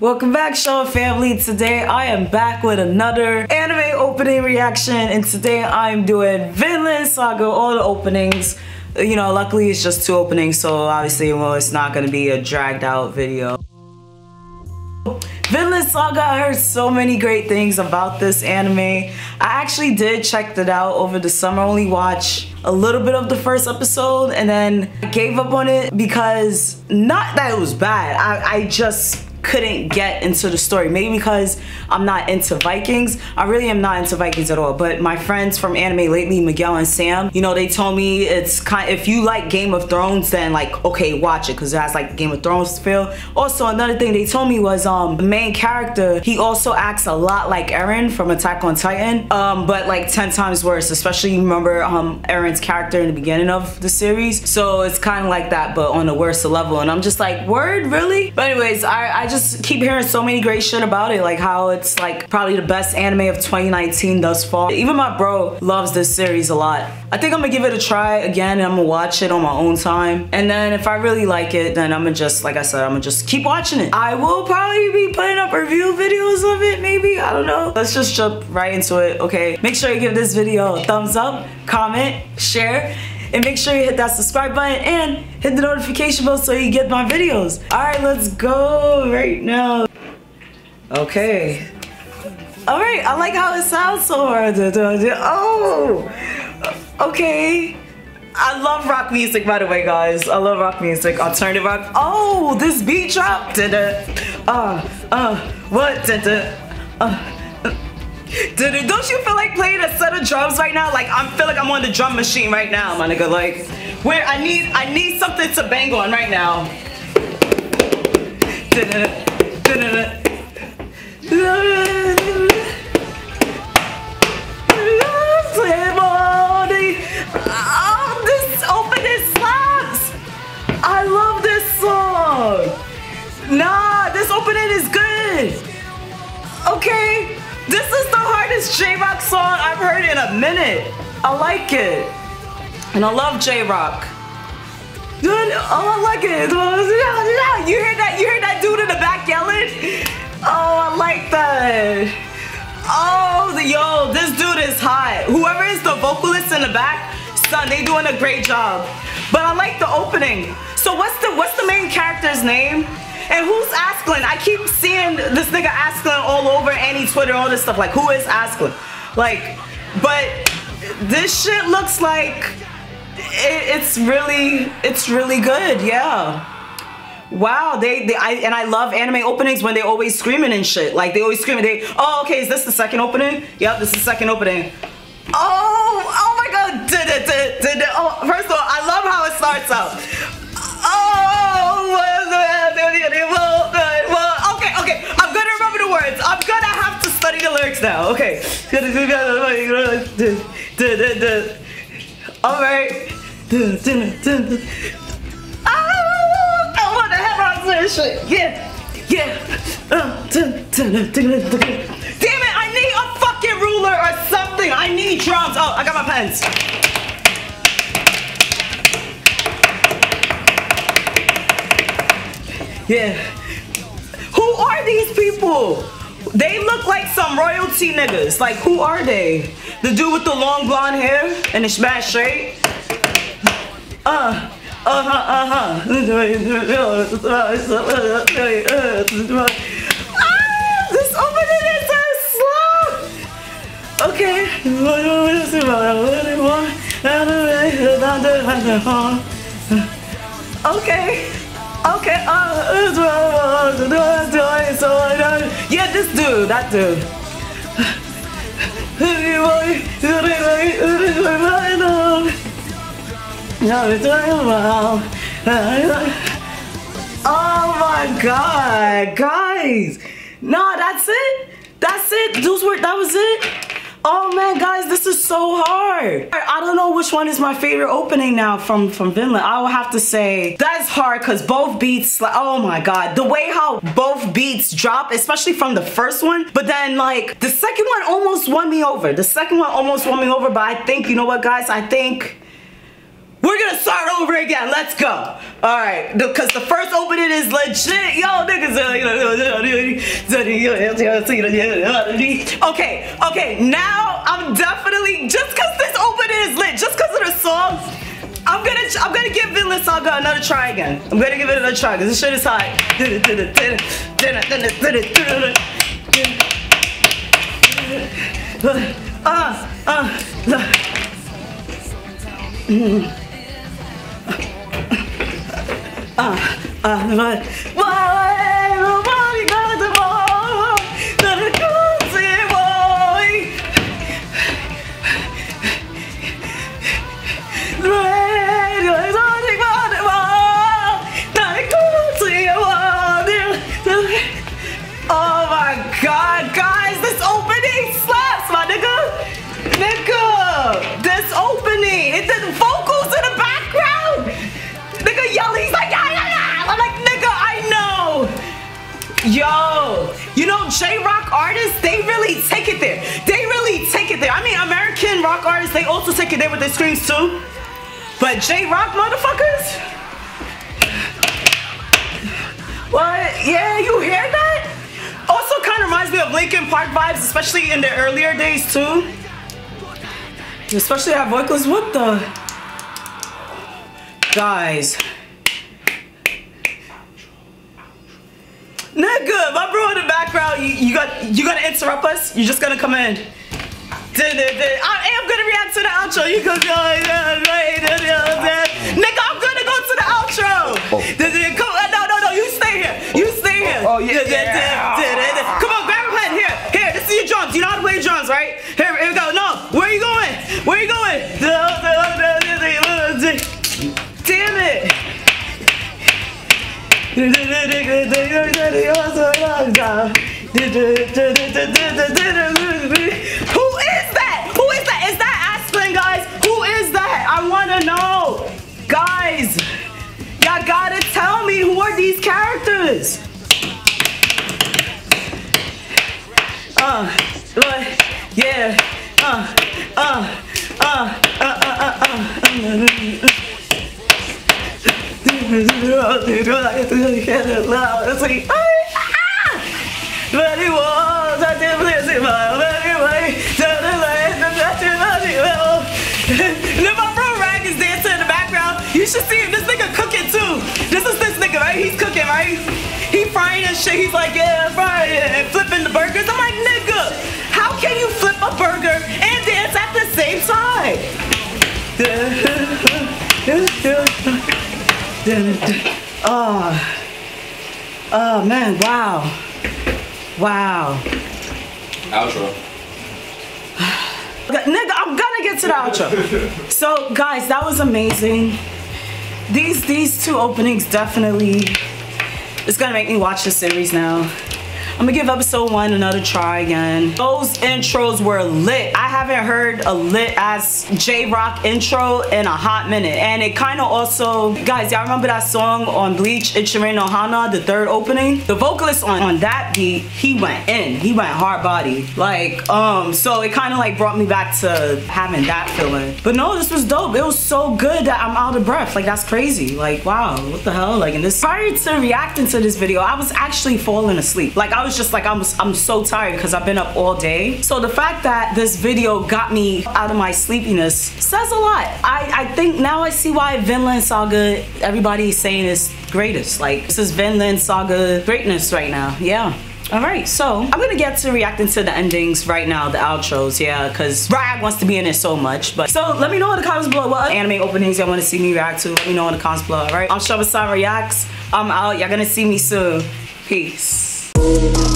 Welcome back Showa family. Today I am back with another anime opening reaction and today I'm doing Vinland Saga, all the openings. You know, luckily it's just two openings so obviously well it's not gonna be a dragged out video. Vinland Saga, I heard so many great things about this anime. I actually did check it out over the summer, only watch a little bit of the first episode and then I gave up on it because not that it was bad, I, I just couldn't get into the story. Maybe because I'm not into Vikings. I really am not into Vikings at all. But my friends from anime lately, Miguel and Sam, you know, they told me it's kind if you like Game of Thrones, then like, okay, watch it because it has like Game of Thrones feel. Also, another thing they told me was um the main character, he also acts a lot like Eren from Attack on Titan, um, but like 10 times worse, especially you remember um Eren's character in the beginning of the series. So it's kind of like that, but on a worse level. And I'm just like, word, really? But anyways, I, I just keep hearing so many great shit about it, like how it's like probably the best anime of 2019 thus far. Even my bro loves this series a lot. I think I'm gonna give it a try again and I'm gonna watch it on my own time. And then if I really like it, then I'm gonna just, like I said, I'm gonna just keep watching it. I will probably be putting up review videos of it, maybe, I don't know. Let's just jump right into it, okay? Make sure you give this video a thumbs up, comment, share, and make sure you hit that subscribe button and hit the notification bell so you get my videos. All right, let's go right now. Okay. All right, I like how it sounds so hard. Oh, okay. I love rock music, by the way, guys. I love rock music, alternative rock. Oh, this beat drop. Da da. Uh, uh, what? Uh. Don't you feel like playing a set of drums right now? Like I feel like I'm on the drum machine right now, my nigga. Like, where I need I need something to bang on right now. Oh, this opening slaps! I love this song! Nah, this opening is good! Okay, hardest J-Rock song I've heard in a minute. I like it. And I love J-Rock. Oh, I like it. You hear that? You hear that dude in the back yelling? Oh, I like that. Oh, the yo, this dude is hot. Whoever is the vocalist in the back, son, they doing a great job. But I like the opening. So what's the what's the main character's name? And who's Askeladd? I keep seeing this nigga Askeladd all over any Twitter, all this stuff. Like, who is Askeladd? Like, but this shit looks like it, it's really, it's really good. Yeah. Wow, they, they I, and I love anime openings when they're always screaming and shit. Like they always screaming. They, oh, okay, is this the second opening? Yep, this is the second opening. Oh, oh my God! Did it, did, did, oh, first of all, I love how it starts out. Lyrics now. Okay. All right. Oh, I want to have this shit. Yeah, yeah. Uh, Damn it! I need a fucking ruler or something. I need drums. Oh, I got my pens. Yeah. Who are these people? They look like some royalty niggas. Like, who are they? The dude with the long blonde hair and the smash straight? Uh, uh-huh, uh-huh. ah, this opening is so slow. Okay. Okay. Okay, uh, yeah, this dude, that dude. Oh my god, guys! No, that's it. That's it. Those were that was it. Oh man, guys, this is so hard. I don't know which one is my favorite opening now from, from Vinland. I will have to say that's hard because both beats, like, oh my God. The way how both beats drop, especially from the first one, but then like the second one almost won me over. The second one almost won me over, but I think, you know what guys, I think We're gonna start over again. Let's go. All right, because the first opening is legit. Yo, niggas. Okay, okay. Now I'm definitely just because this opening is lit, just because of the song. I'm gonna I'm gonna give Vinland Saga another try again. I'm gonna give it another try because this shit is hot. Uh, uh, uh. Mm. Uh, ah, but why nobody Yo, you know, J-Rock artists, they really take it there. They really take it there. I mean, American rock artists, they also take it there with their screams too. But J-Rock motherfuckers? What? Yeah, you hear that? Also kind of reminds me of Linkin Park vibes, especially in the earlier days too. Especially that vocals, what the? Guys. Nigga, my bro in the background, you, got you gonna interrupt us? You just gonna come in. I am gonna react to the outro. You go go. Nigga, I'm gonna go to the outro. Oh. No, no, no. You stay here. You stay here. Oh, yeah. Come on, grab a pen. Here, here. This is your drums. You know how to play drums, right? Here, here we go. No, where are you going? Where are you going? Damn it. Y'all gotta tell me who are these characters? Uh, what? Yeah. Uh, uh, uh, uh, uh, uh, uh. It's like, shit. He's like, yeah, frying and flipping the burgers. I'm like, nigga, how can you flip a burger and dance at the same time? Oh, oh man, wow, wow. Outro. Nigga, I'm gonna get to the outro. So, guys, that was amazing. These these two openings definitely it's gonna make me watch the series now. I'm gonna give episode one another try again. Those intros were lit. I haven't heard a lit ass J-Rock intro in a hot minute. And it kind of also, guys, y'all remember that song on Bleach, Ichirin no Hana, the third opening? The vocalist on, on that beat, he went in. He went hard body. Like, um, so it kind of like brought me back to having that feeling. But no, this was dope. It was so good that I'm out of breath. Like, that's crazy. Like, wow, what the hell? Like, in this, prior to reacting to this video, I was actually falling asleep. Like, I was just like, I'm, I'm so tired because I've been up all day. So the fact that this video got me out of my sleepiness says a lot. I, I think now I see why Vinland Saga, everybody's saying is greatest. Like, this is Vinland Saga greatness right now. Yeah. All right, so I'm gonna get to reacting to the endings right now, the outros, yeah, because Rag wants to be in it so much. But so let me know in the comments below what anime openings y'all want to see me react to. Let me know in the comments below. All right, I'm Shava Reacts. I'm out. Y'all gonna see me soon. Peace. Oh.